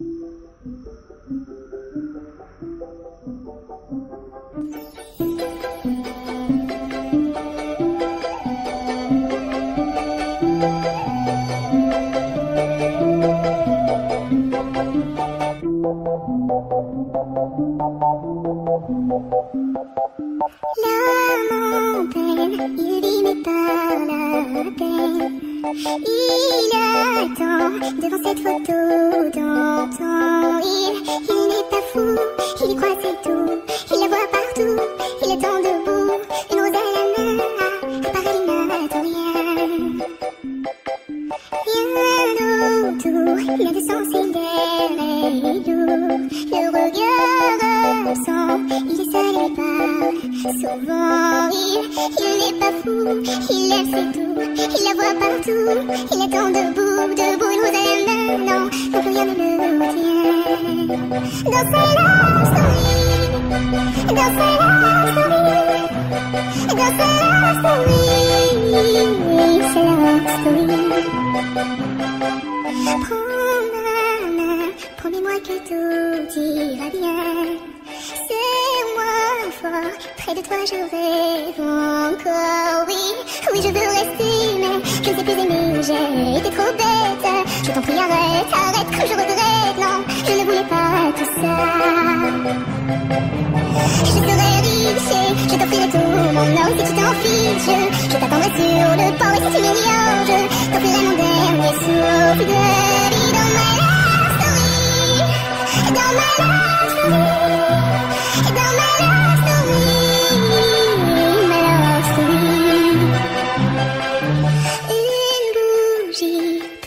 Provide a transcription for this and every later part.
No more pain, you didn't devant cette photo d'antan. Il, il n'est pas fou, il y croit c'est tout. Il la voit partout, il attend debout. Une rose à la main, à part il n'attend rien. Rien autour, il a de sens, il est lourd. Le regard absent, il est seul. Souvent, il, n'est pas fou, il aime c'est tout. Il la voit partout, il attend debout, debout, une rose à la main. Non, plus rien ne le retient. Dans sa love story, dans sa love story, dans sa love story, c'est love story. Prends ma main, promets-moi que tout ira bien. Près de toi je encore. Oui, oui, je veux rester, mais je ne plus. J'ai été trop bête. Je t'en prie, arrête, arrête, que je regrette. Non, je ne voulais pas tout ça. Je serai riche je t'offrirai tout mon or si tu t'en fiches. Je t'attendrai sur le port et si tu m'ignores, je t'offrirai mon dernier souffle dans ma story. Dans ma story.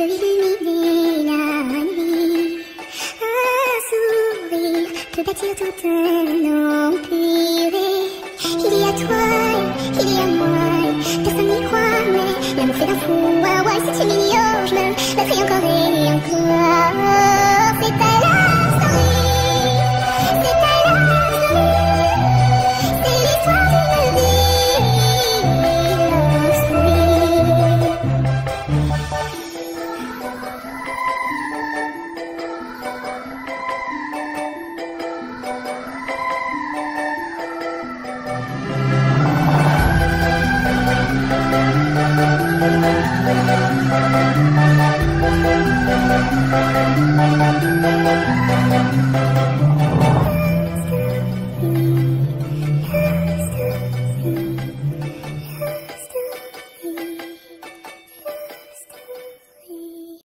Illuminer la nuit. Un sourire peut bâtir tout un empire. Il y a toi, il y a moi, personne n'y croit, mais l'amour fait d'un fou. Ah ouais, tu m'ignores, je me encore et encore. Thank you.